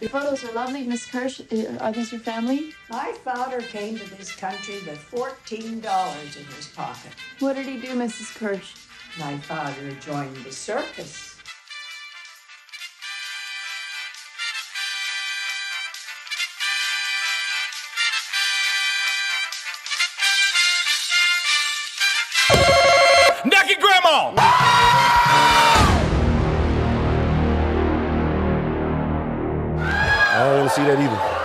Your photos are lovely, Miss Kersh. Uh, Are these your family? My father came to this country with $14 in his pocket. What did he do, Mrs. Kersh? My father joined the circus. I don't want to see that either.